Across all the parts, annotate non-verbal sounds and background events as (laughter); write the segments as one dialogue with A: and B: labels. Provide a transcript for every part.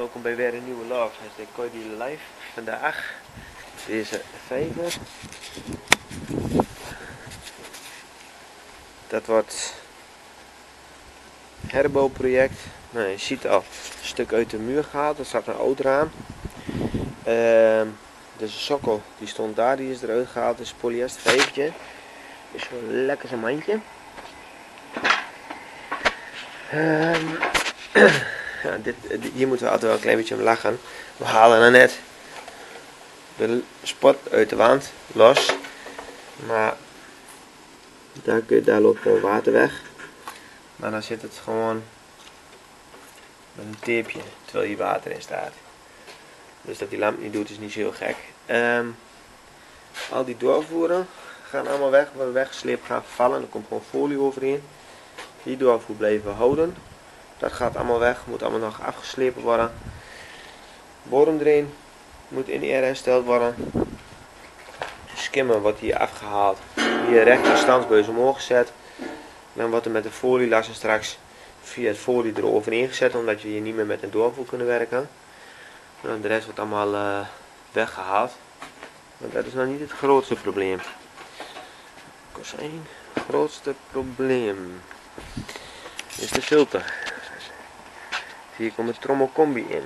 A: Welkom bij weer een nieuwe log. Het is de die Live. Vandaag deze vijver. Dat wordt herbouwproject. Nou, je ziet al een stuk uit de muur gehaald. Er staat een oud raam. Uh, dus de sokkel die stond daar, die is eruit gehaald. Is polyester vijvertje. Is gewoon lekker zijn mandje. Ehm, (clears throat) dit, hier moeten we altijd wel een klein beetje om lachen. We halen er net de spot uit de wand los. Maar daar, daar loopt gewoon water weg. Maar dan zit het gewoon met een teepje terwijl hier water in staat. Dus dat die lamp niet doet is niet zo heel gek. Um, al die doorvoeren gaan allemaal weg, worden weggesleept, gaan vallen. Er komt gewoon folie overheen. Die doorvoer blijven we houden. Dat gaat allemaal weg, moet allemaal nog afgeslepen worden. Bodem erin moet in air hersteld worden. De skimmer wordt hier afgehaald. Hier recht omhoog gezet. Dan wordt er met de folielassen straks via het folie erover ingezet, omdat je hier niet meer met een doorvoer kunnen werken. En de rest wordt allemaal uh, weggehaald. Maar dat is nog niet het grootste probleem. Kozijn, grootste probleem is de filter. Hier komt de trommelcombi in.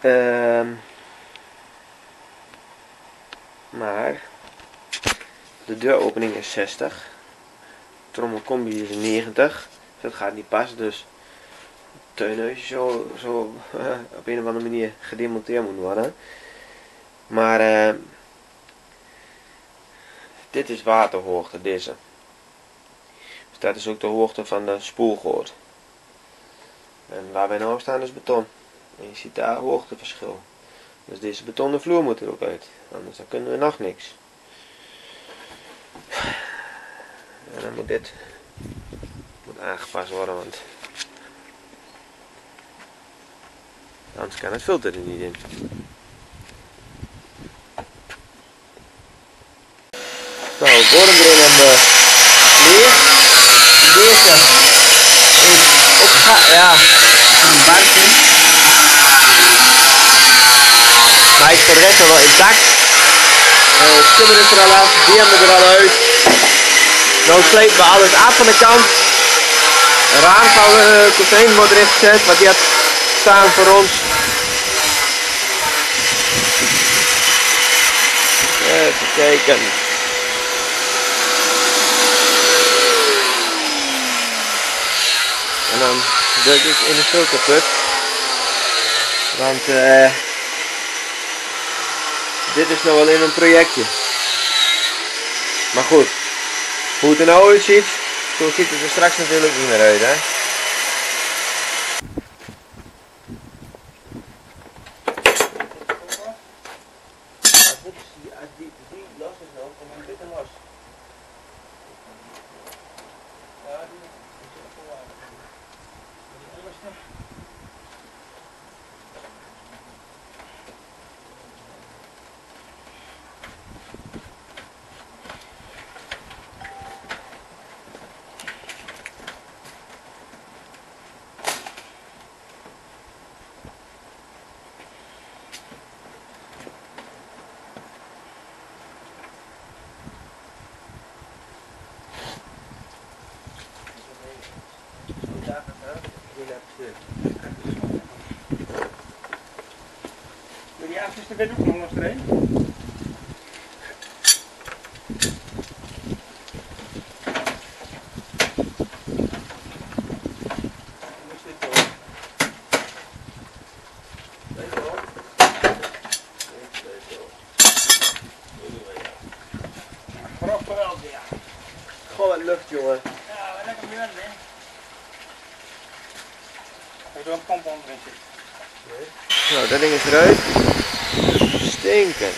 A: Uh, maar de deuropening is 60. Trommelcombi is 90. Dus dat gaat niet passen. Dus het tuinhuisje zo, zo op een of andere manier gedemonteerd moet worden. Maar uh, dit is waterhoogte, deze. Dus dat is ook de hoogte van de spoelgoot. En waar wij nu staan is beton. En je ziet daar hoogteverschil. Dus deze betonnen vloer moet er ook uit. Anders dan kunnen we nog niks. En dan moet dit moet aangepast worden, want anders kan het filter er niet in. Nou, bodem erin en de leer. Deze is ook, ja, Maar hij is voor de rest wel intact. Uh, het skimmer is er al af, hebben er al uit. Nou slepen we alles af van de kant. Een raam van de kozijn wordt erin gezet, wat die had staan voor ons. Even kijken. En dan druk ik in de filterput. Want uh, dit is nou alleen een projectje. Maar goed, hoe het er nou uitziet, zo ziet het er straks natuurlijk niet meer uit. Hè? Wil je even de weer doen nog erin? Gewoon wat lucht, jongen.
B: Ja, lekker weer, hè? Een pomp.
A: Nou, dat ding is eruit. Stinken.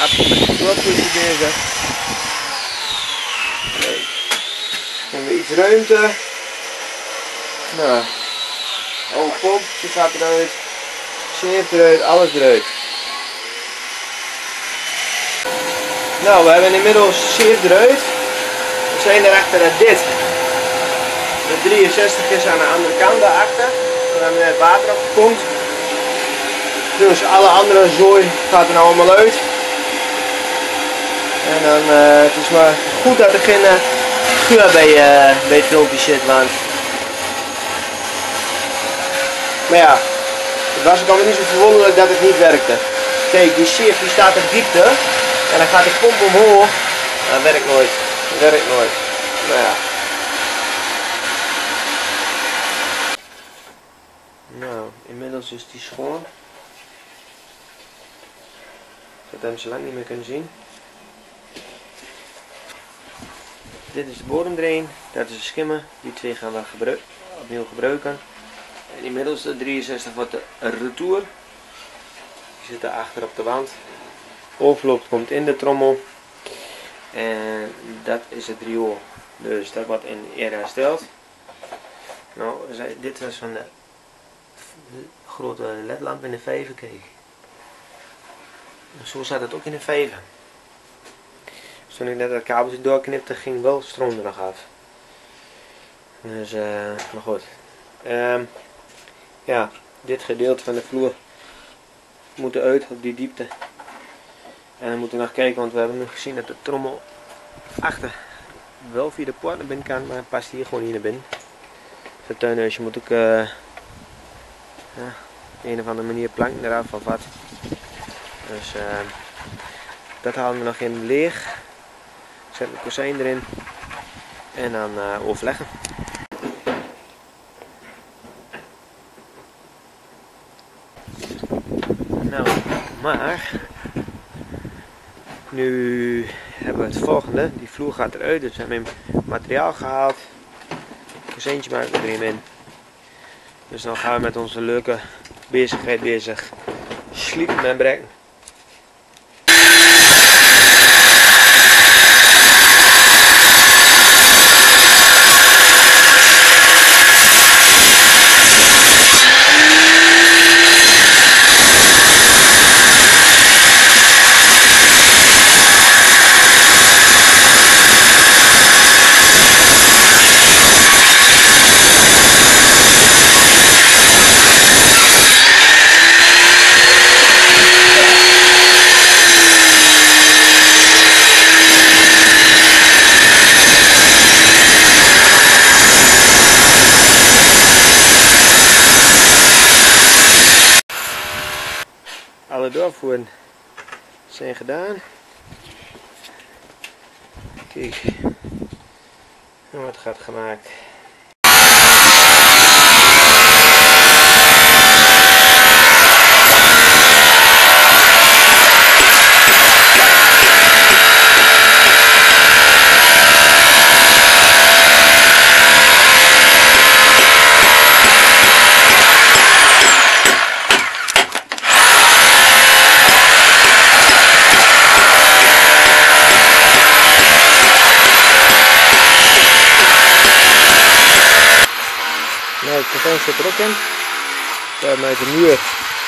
A: Absoluut wat goed. Nee. Hebben we iets ruimte. Nou. Oh, pomp, die gaat eruit. Zeef eruit, alles eruit. Nou, we hebben inmiddels zeef eruit. We zijn erachter dat dit De 63 is aan de andere kant daarachter. En dan het water opgepompt. Dus alle andere zooi gaat er nou allemaal uit. En dan, eh, het is maar goed dat er geen uh, geur bij, uh, bij het filmpje zit, want... Maar ja, het was ook allemaal niet zo verwonderlijk dat het niet werkte. Kijk, die shift die staat op diepte. En dan gaat de pomp omhoog. Dat werkt nooit. Werkt nooit. Nou ja. Inmiddels is die schoon. Had hem zo lang niet meer kunnen zien. Dit is de bodemdrain, dat is de schimmen. Die twee gaan we gebruik opnieuw gebruiken. En inmiddels de 63 wordt de retour. Die zit daar achter op de wand. Overloop komt in de trommel. En dat is het riool. Dus dat wordt in eerder hersteld. Nou, dit was van de, grote ledlamp in de vijver, kijk. Zo zat het ook in de vijver. Dus toen ik net dat kabeltje doorknipte, ging wel stroom er nog af. Dus, uh, maar goed. Um, ja, dit gedeelte van de vloer moet eruit op die diepte. En we moeten nog kijken, want we hebben nu gezien dat de trommel achter wel via de poort naar binnen kan, maar past hier gewoon niet naar binnen. Het tuinhuisje moet ook uh, ja, een of andere manier plank eraf of wat. Dus uh, dat halen we nog in leeg. Zetten we kozijn erin en dan uh, overleggen. Nou, maar nu hebben we het volgende. Die vloer gaat eruit, dus we hebben materiaal gehaald. Kozijntje maken we erin in. Dus dan gaan we met onze leuke bezigheid bezig. Sliepen en breken. Alle doorvoeren zijn gedaan. Kijk, wat gaat gemaakt. We hebben uit de muur,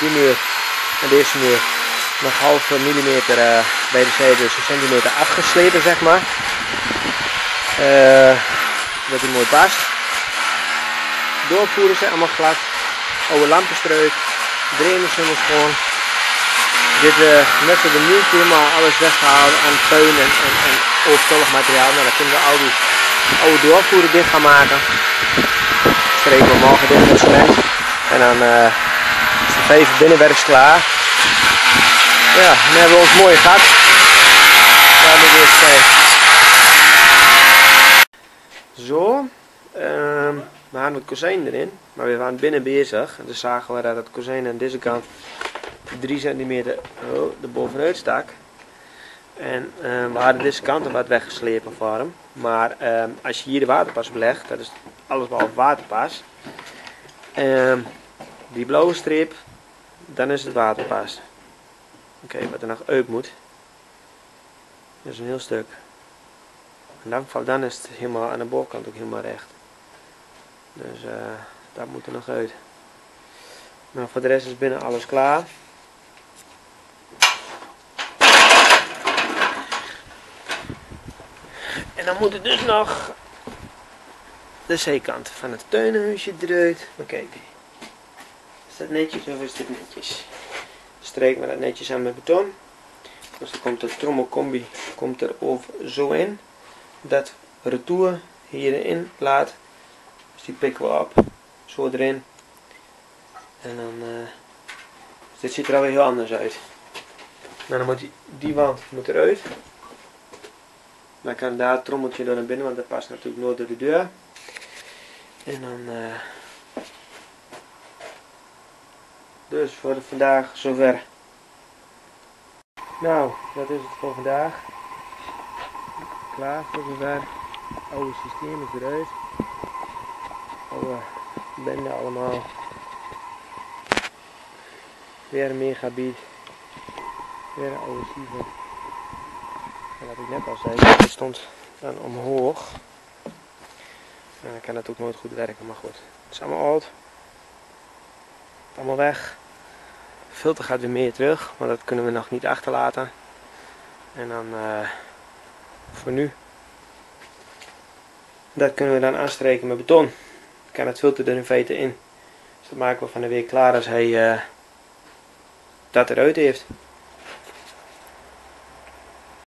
A: die muur en deze muur nog halve millimeter uh, bij de zijde, dus een centimeter afgeslepen zeg maar. Uh, dat die mooi past. Doorvoeren ze allemaal glad. Oude lampen. Drainen ze schoon. Dit net zo benieuwd helemaal alles weggehaald aan puin en, en, en overtollig materiaal. Nou, dan kunnen we al die oude doorvoeren dicht gaan maken spreken we morgen dit met cement. En dan uh, is de vijver binnenwerks klaar. Ja, dan hebben we ons mooie gat. Daar moet ik zijn. Zo. Uh, we hadden het kozijn erin, maar we waren binnen bezig. Dus zagen we dat het kozijn aan deze kant 3 centimeter oh, er bovenuit stak. En uh, we hadden deze kant wat weggeslepen voor hem. Maar uh, als je hier de waterpas belegt, dat is alles behalve waterpas. Uh, die blauwe streep, dan is het waterpas. Oké, wat er nog uit moet. Dat is een heel stuk. En dan, dan is het helemaal aan de bovenkant ook helemaal recht. Dus uh, dat moet er nog uit. Nou, voor de rest is binnen alles klaar. Dan moet het dus nog de zijkant van het tuinhuisje eruit. Maar kijk, is dat netjes of is dit netjes? Streek maar dat netjes aan met beton. Dus dan komt de trommelcombi komt er over zo in. Dat retour hierin laat. Dus die pikken we op. Zo erin. En dan... eh, dus dit ziet er alweer heel anders uit. Nou, dan moet die, die wand moet eruit. Dan kan daar het trommeltje door naar binnen, want dat past natuurlijk nooit door de deur. En dan... eh, dus voor vandaag zover. Nou, dat is het voor vandaag. Klaar voor zover. Oude systeem is eruit. Oude bende allemaal. Weer een megabiet. Weer een oude siever. Wat ik net al zei, stond dan omhoog. En dan kan het ook nooit goed werken, maar goed. Het is allemaal oud. Allemaal weg. Filter gaat weer meer terug, maar dat kunnen we nog niet achterlaten. En dan eh, voor nu. Dat kunnen we dan aanstrijken met beton. Kan het filter er in feite in. Dus dat maken we van de week klaar als hij eh, dat eruit heeft.